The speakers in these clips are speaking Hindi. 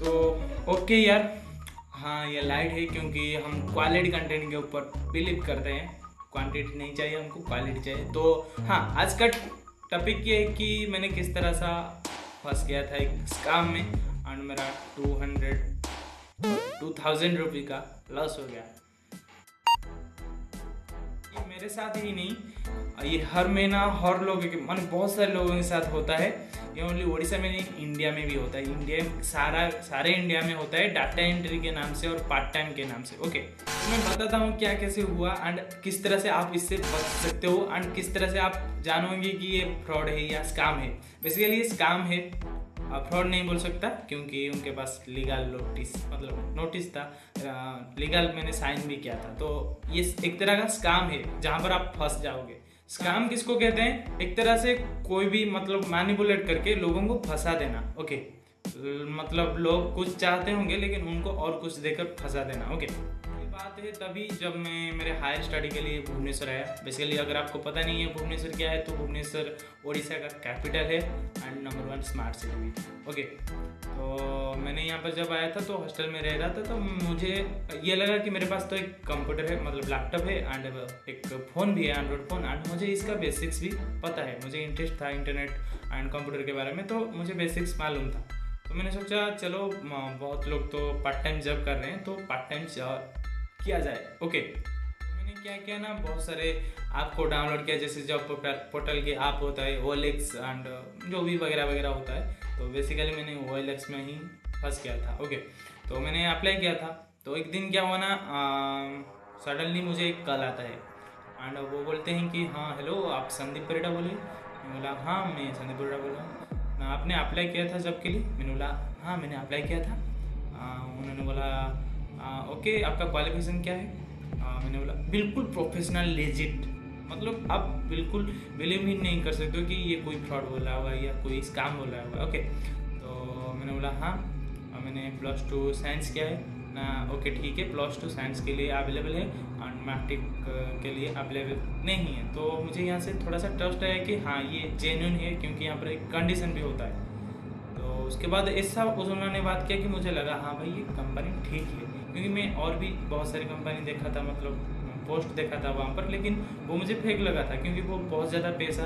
तो ओके यार। हाँ ये लाइट है क्योंकि हम क्वालिटी कंटेंट के ऊपर बिलीव करते हैं। क्वांटिटी नहीं चाहिए हमको क्वालिटी चाहिए। तो हाँ आज का टॉपिक ये है कि मैंने किस तरह सा फंस गया था एक स्काम में एंड मेरा two hundred two thousand rupee का लॉस हो गया। मेरे साथ ही नहीं, ये हर महीना हर लोगों के, मान बहुत सारे लोगों के साथ होता है। ये ओनली उड़ीसा में नहीं इंडिया में भी होता है। इंडिया सारा, सारे इंडिया में होता है डाटा एंट्री के नाम से और पार्ट टाइम के नाम से। ओके तो मैं बताता हूँ क्या कैसे हुआ एंड किस तरह से आप इससे बच सकते हो एंड किस तरह से आप जानोगे कि ये फ्रॉड है या स्काम है। बेसिकली ये स्काम है। फ्रॉड नहीं बोल सकता क्योंकि उनके पास लीगल नोटिस मतलब नोटिस था। लीगल मैंने साइन भी किया था। तो ये एक तरह का स्काम है, जहाँ पर आप फंस जाओगे। स्कैम किसको कहते हैं? एक तरह से कोई भी मतलब मैनिपुलेट करके लोगों को फंसा देना ओके मतलब लोग कुछ चाहते होंगे, लेकिन उनको और कुछ देकर फंसा देना ओके बात है तभी जब मैं मेरे हायर स्टडी के लिए भुवनेश्वर आया। बेसिकली अगर आपको पता नहीं है भुवनेश्वर क्या है तो भुवनेश्वर उड़ीसा का कैपिटल है and number one smart city भी। ओके तो मैंने यहाँ पर जब आया था तो हॉस्टल में रह रहा था तो मुझे ये लगा कि मेरे पास तो एक कंप्यूटर है मतलब लैपटॉप है एंड एक फ़ोन भी है एंड्रॉइड फ़ोन एंड मुझे इसका बेसिक्स भी पता है। मुझे इंटरेस्ट था इंटरनेट एंड कंप्यूटर के बारे में तो मुझे बेसिक्स मालूम था। तो मैंने सोचा, चलो बहुत लोग तो पार्ट टाइम जॉब कर रहे हैं तो पार्ट टाइम किया जाए। ओके मैंने क्या किया ना बहुत सारे ऐप को डाउनलोड किया जैसे जॉब पोर्टल के ऐप होता है ओ एंड जो भी वगैरह वगैरह होता है तो बेसिकली मैंने ओ में ही फंस किया था। ओके तो मैंने अप्लाई किया था। तो एक दिन क्या हुआ ना सडनली मुझे एक कॉल आता है। एंड वो बोलते हैं कि हाँ हेलो आप संदीप परिडा बोले मैं बोला हाँ मैं संदीप परिडा बोल रहा हूँ। आपने अप्लाई किया था जब के लिए? मैंने बोला हाँ मैंने अप्लाई किया था। आ, उन्होंने बोला ओके आपका क्वालिफिकेशन क्या है? आ, मैंने बोला बिल्कुल प्रोफेशनल लेजिट मतलब आप बिल्कुल बिलीव ही नहीं कर सकते हो कि ये कोई फ्रॉड बोला हुआ है या कोई स्कैम बोला हुआ ओके तो मैंने बोला हाँ। मैंने प्लस टू साइंस किया है। ना ओके ठीक है प्लस टू साइंस के लिए अवेलेबल है और मैट्रिक के लिए अवेलेबल नहीं है। तो मुझे यहाँ से थोड़ा सा ट्रस्ट है कि हाँ ये जेन्यून है क्योंकि यहाँ पर एक कंडीशन भी होता है। तो उसके बाद ऐसा उन्होंने बात किया कि मुझे लगा हाँ भाई ये कंपनी ठीक है। क्योंकि मैं और भी बहुत सारी कंपनी देखा था मतलब पोस्ट देखा था वहाँ पर लेकिन वो मुझे फेक लगा था क्योंकि वो बहुत ज़्यादा पैसा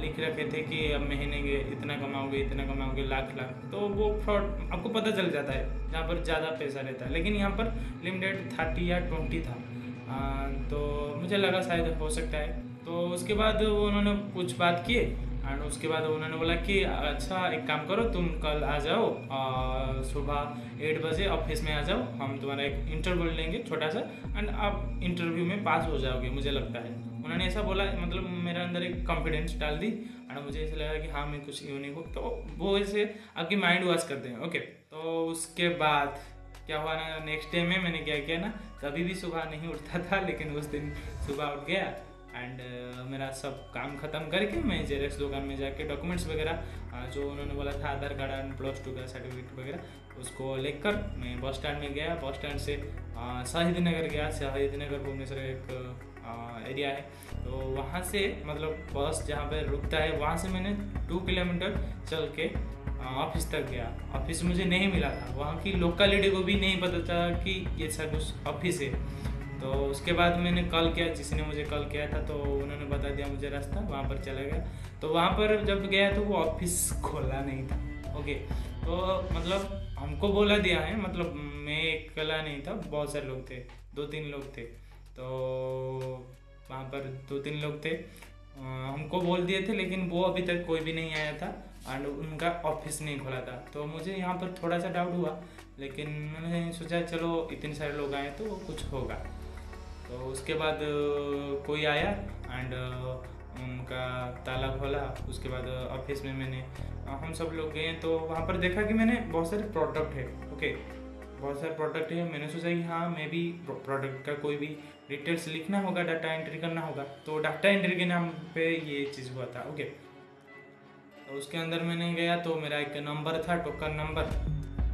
लिख रखे थे कि अब महीने के इतना कमाओगे इतना कमाओगे लाख लाख। तो वो फ्रॉड आपको पता चल जाता है जहाँ पर ज़्यादा पैसा रहता है। लेकिन यहाँ पर लिमिटेड थर्टी या ट्वेंटी था। आ, तो मुझे लगा शायद हो सकता है। तो उसके बाद उन्होंने कुछ बात किए एंड उसके बाद उन्होंने बोला कि अच्छा एक काम करो, तुम कल आ जाओ सुबह एट बजे ऑफ़िस में आ जाओ, हम तुम्हारा एक इंटरव्यू लेंगे, छोटा सा एंड आप इंटरव्यू में पास हो जाओगे, मुझे लगता है। उन्होंने ऐसा बोला मतलब मेरे अंदर एक कॉन्फिडेंस डाल दी एंड मुझे ऐसा लगा कि हाँ मैं कुछ यूनिक हूँ। तो वो ऐसे आपकी माइंड वॉश करते हैं ओके तो उसके बाद क्या हुआ ना नेक्स्ट डे में मैंने क्या किया ना, कभी भी सुबह नहीं उठता था, लेकिन उस दिन सुबह उठ गया एंड uh, मेरा सब काम ख़त्म करके मैं जेरेक्स दुकान में जाके डॉक्यूमेंट्स वगैरह जो उन्होंने बोला था Aadhaar card and plus two का सर्टिफिकेट वगैरह उसको लेकर मैं बस स्टैंड में गया। बस स्टैंड से शहीद नगर गया। शहीद नगर भुवनेश्वर एक एरिया है। तो वहाँ से मतलब बस जहाँ पर रुकता है वहाँ से मैंने टू किलोमीटर चल के ऑफ़िस तक गया। ऑफ़िस मुझे नहीं मिला था। वहाँ की लोकेलिटी को भी नहीं पता था कि ये ऐसा कुछ ऑफ़िस है। तो उसके बाद मैंने कॉल किया, जिसने मुझे कॉल किया था तो उन्होंने बता दिया मुझे रास्ता, वहाँ पर चला गया। तो वहाँ पर जब गया तो वो ऑफ़िस खोला नहीं था, ओके। तो मतलब हमको बोला दिया है मतलब मैं अकेला नहीं था, बहुत सारे लोग थे दो तीन लोग थे। तो वहाँ पर दो तीन लोग थे। हमको बोल दिए थे, लेकिन वो अभी तक कोई भी नहीं आया था एंड उनका ऑफ़िस नहीं खोला था। तो मुझे यहाँ पर थोड़ा सा डाउट हुआ, लेकिन मैंने सोचा, चलो, इतने सारे लोग आए तो कुछ होगा। तो उसके बाद कोई आया एंड उनका ताला खोला। उसके बाद ऑफ़िस में मैंने हम सब लोग गए तो वहाँ पर देखा कि मैंने बहुत सारे प्रोडक्ट है ओके बहुत सारे प्रोडक्ट है। मैंने सोचा कि हाँ मैं भी प्रोडक्ट का कोई भी डिटेल्स लिखना होगा डाटा एंट्री करना होगा। तो डाटा एंट्री के नाम पे ये चीज़ हुआ था ओके तो उसके अंदर मैंने गया तो मेरा एक नंबर था टोकन नंबर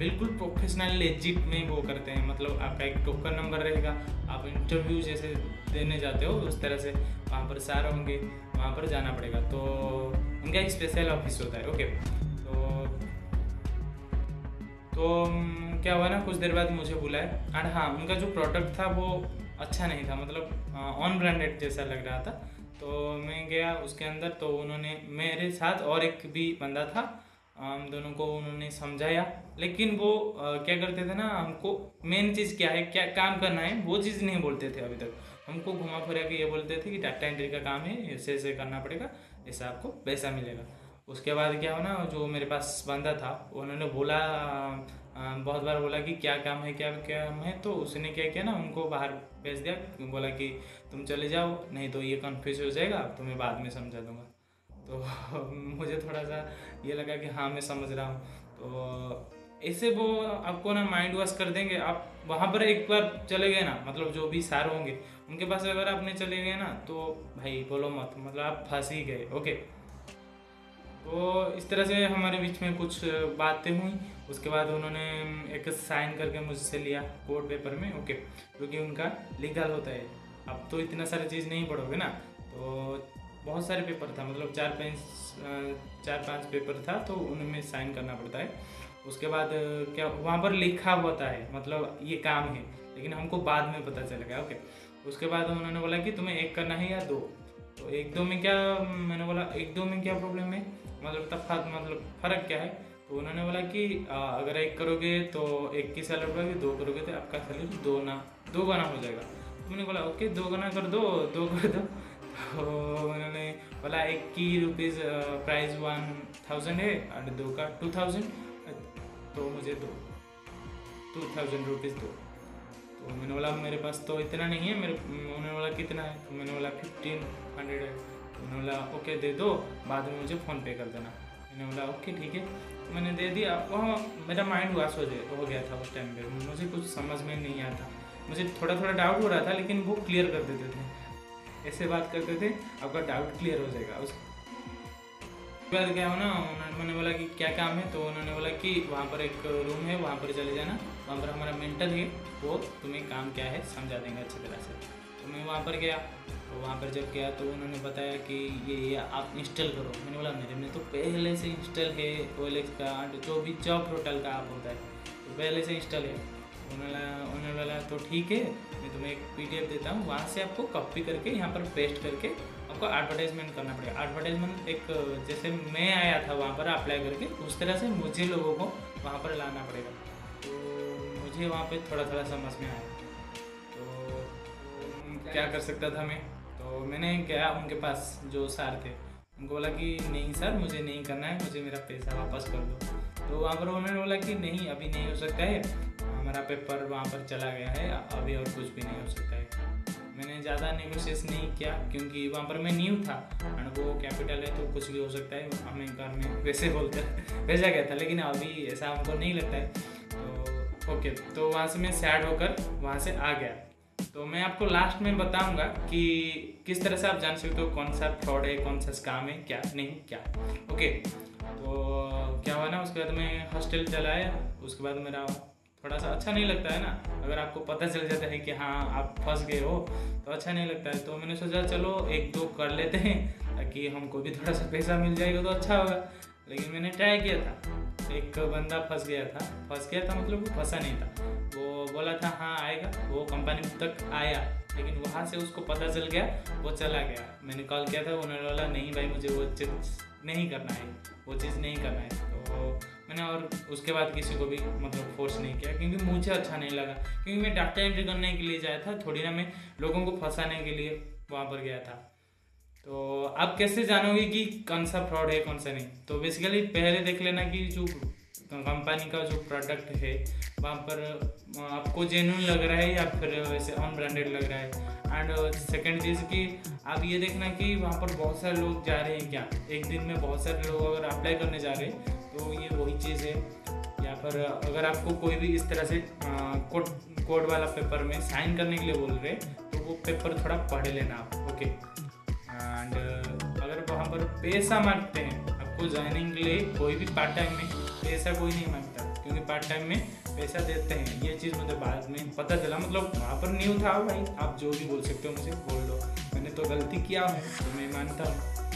बिल्कुल प्रोफेशनल लेजिट में वो करते हैं। मतलब आपका एक टोकन नंबर रहेगा, आप इंटरव्यू जैसे देने जाते हो, उस तरह से वहाँ पर सार होंगे, वहाँ पर जाना पड़ेगा। तो उनका एक स्पेशल ऑफ़िस होता है ओके तो तो क्या हुआ ना, कुछ देर बाद मुझे बुलाए एंड हाँ उनका जो प्रोडक्ट था वो अच्छा नहीं था मतलब ऑन ब्रांडेड जैसा लग रहा था। तो मैं गया उसके अंदर तो उन्होंने मेरे साथ और एक भी बंदा था हम दोनों को उन्होंने समझाया। लेकिन वो आ, क्या करते थे ना हमको मेन चीज़ क्या है क्या काम करना है वो चीज़ नहीं बोलते थे अभी तक। हमको घुमा फिरा के ये बोलते थे कि डाटा एंट्री का काम है ऐसे ऐसे करना पड़ेगा ऐसा आपको पैसा मिलेगा। उसके बाद क्या हो ना जो मेरे पास बंदा था उन्होंने बोला बहुत बार बोला कि क्या काम है क्या काम है तो उसने क्या किया ना उनको बाहर भेज दिया बोला कि तुम चले जाओ नहीं तो ये कन्फ्यूज़ हो जाएगा तो मैं बाद में समझा दूँगा। तो मुझे थोड़ा सा ये लगा कि हाँ मैं समझ रहा हूँ। तो ऐसे वो आपको ना माइंड वॉश कर देंगे। आप वहाँ पर एक बार चले गए ना मतलब जो भी सार होंगे, उनके पास अगर आपने चले गए ना तो भाई बोलो मत मतलब आप फंस ही गए ओके तो इस तरह से हमारे बीच में कुछ बातें हुई। उसके बाद उन्होंने एक साइन करके मुझसे लिया कोर्ट पेपर में ओके क्योंकि उनका लीगल होता है। अब तो इतना सारी चीज़ नहीं पढ़ोगे ना तो बहुत सारे पेपर था मतलब चार पाँच चार पाँच पेपर था तो उनमें साइन करना पड़ता है। उसके बाद क्या वहाँ पर लिखा होता है मतलब ये काम है, लेकिन हमको बाद में पता चलेगा ओके। उसके बाद उन्होंने बोला कि तुम्हें एक करना है या दो। तो एक दो में क्या, मैंने बोला, एक दो में क्या प्रॉब्लम है? मतलब तफात मतलब फ़र्क क्या है? तो उन्होंने बोला कि अगर एक करोगे तो एक की सैलरी बढ़ेगी दो करोगे तो आपका सैलरी दो ना, दो गुना हो जाएगा। तो मैंने बोला, ओके, दो गुना कर दो दो कर दो। उन्होंने बोला एक की रुपीज़ प्राइस वन थाउज़ेंड है और दो का टू थाउज़ेंड तो मुझे दो। टू थाउज़ेंड रुपीज़ दो। तो मैंने बोला, मेरे पास तो इतना नहीं है, मेरे, उन्होंने बोला, कितना है? तो मैंने बोला फिफ्टीन हंड्रेड है। तो उन्होंने बोला, ओके, दे दो, बाद में मुझे फ़ोन पे कर देना। मैंने बोला, ओके, ठीक है। तो मैंने दे दिया। वहाँ मेरा माइंड वाश हो जाए हो गया था उस टाइम पे। मुझे कुछ समझ में नहीं आता। मुझे थोड़ा थोड़ा डाउट हो रहा था, लेकिन वो क्लियर कर देते थे। ऐसे बात करते थे, आपका डाउट क्लियर हो जाएगा। उस बाद क्या हो ना, उन्होंने बोला कि क्या काम है? तो उन्होंने बोला कि वहाँ पर एक रूम है, वहाँ पर चले जाना। वहाँ पर हमारा मेंटल है, वो तुम्हें काम क्या है समझा देंगे अच्छी तरह से। तो मैं वहाँ पर गया। तो वहाँ पर जब गया तो उन्होंने बताया कि ये ये आप इंस्टॉल करो। मैंने बोला, मेरे में तो पहले से इंस्टॉल है ओ का, जो भी जॉब पोर्टल का आप होता है तो पहले से इंस्टॉल है। उन्होंने उन्होंने बोला तो ठीक है, मैं तुम्हें एक पीडीएफ देता हूँ, वहाँ से आपको कॉपी करके यहाँ पर पेस्ट करके आपको एडवर्टाइजमेंट करना पड़ेगा। एडवर्टाइजमेंट एक, जैसे मैं आया था वहाँ पर अप्लाई करके उस तरह से मुझे लोगों को वहाँ पर लाना पड़ेगा। तो मुझे वहाँ पर थोड़ा थोड़ा समझ में आया। तो क्या कर सकता था मैं? तो मैंने गया उनके पास, जो सार थे। उनको बोला कि, नहीं सर मुझे नहीं करना है, मुझे मेरा पैसा वापस कर दो। तो वहाँ पर उन्होंने बोला कि, नहीं, अभी नहीं हो सकता है। हमारा पेपर वहाँ पर चला गया है। अभी और कुछ भी नहीं हो सकता है। मैंने ज़्यादा नेगोशिएस नहीं किया क्योंकि वहाँ पर मैं न्यू था एंड वो कैपिटल है तो कुछ भी हो सकता है। हमें घर में वैसे बोलते भेजा गया था लेकिन अभी ऐसा हमको नहीं लगता है। तो ओके तो वहाँ से मैं सैड होकर वहाँ से आ गया। तो मैं आपको लास्ट में बताऊँगा कि किस तरह से आप जान सकते हो कौन सा फ्रॉड है, कौन सा स्काम है, क्या नहीं, क्या। ओके तो क्या हुआ ना, उसके बाद मैं हॉस्टल चलाया उसके बाद मेरा थोड़ा सा अच्छा नहीं लगता है ना? अगर आपको पता चल जाता है कि हाँ आप फंस गए हो तो अच्छा नहीं लगता है। तो मैंने सोचा, चलो, एक दो कर लेते हैं, ताकि हमको भी थोड़ा सा पैसा मिल जाएगा तो अच्छा होगा। लेकिन मैंने ट्राई किया था। एक बंदा फंस गया था। फंस गया था मतलब वो फंसा नहीं था। वो बोला था हाँ आएगा। वो कंपनी तक आया। लेकिन वहाँ से उसको पता चल गया, वो चला गया। मैंने कॉल किया था। उन्होंने बोला, नहीं भाई, मुझे वो चीज़ नहीं करना है। वो चीज़ नहीं करना है। तो मैंने और उसके बाद किसी को भी मतलब फोर्स नहीं किया, क्योंकि मुझे अच्छा नहीं लगा। क्योंकि मैं डाटा एंट्री करने के लिए जाया था, थोड़ी ना मैं लोगों को फंसाने के लिए वहाँ पर गया था। तो आप कैसे जानोगे कि कौन सा फ्रॉड है, कौन सा नहीं? तो बेसिकली पहले देख लेना कि जो कंपनी का जो प्रोडक्ट है, वहाँ पर आपको जेन्यून लग रहा है या फिर वैसे अन ब्रांडेड लग रहा है? एंड सेकेंड चीज़ कि आप ये देखना कि वहाँ पर बहुत सारे लोग जा रहे हैं क्या? एक दिन में बहुत सारे लोग अगर अप्लाई करने जा रहे हैं तो ये वही चीज़। है या फिर अगर आपको कोई भी इस तरह से कोड कोड वाला पेपर में साइन करने के लिए बोल रहे तो वो पेपर थोड़ा पढ़ लेना आप, ओके? एंड अगर वहाँ पर पैसा मांगते हैं, आपको ज्वाइनिंग के लिए कोई भी पार्ट टाइम में पैसा कोई नहीं माँगता, क्योंकि पार्ट टाइम में पैसा देते हैं। ये चीज़ मुझे बाद में पता चला मतलब वहाँ पर न्यू था भाई, आप जो भी बोल सकते हो मुझे, बोल दो। मैंने तो गलती किया हूँ तो मैं मानता हूँ।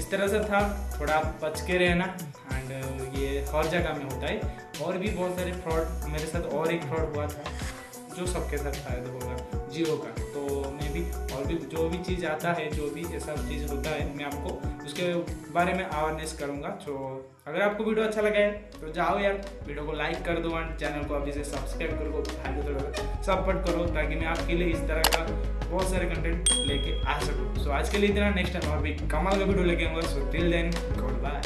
इस तरह से था, थोड़ा बच के रहना एंड ये ये हर जगह में होता है। और भी बहुत सारे फ्रॉड मेरे साथ और एक फ्रॉड हुआ था, जो सबके साथ शायद होगा जियो का। मैं भी और भी जो भी चीज़ आता है, जो भी ऐसा चीज़ होता है, मैं आपको उसके बारे में अवेयरनेस करूँगा। तो अगर आपको वीडियो अच्छा लगा है तो जाओ यार वीडियो को लाइक कर दो एंड चैनल को अभी से सब्सक्राइब करो थोड़ा सपोर्ट करो, ताकि मैं आपके लिए इस तरह का बहुत सारे कंटेंट लेके आ सकूँ। सो आज के लिए इतना नेक्स्ट टाइम और भी कमाल का वीडियो लेके आऊँगा। So till then good bye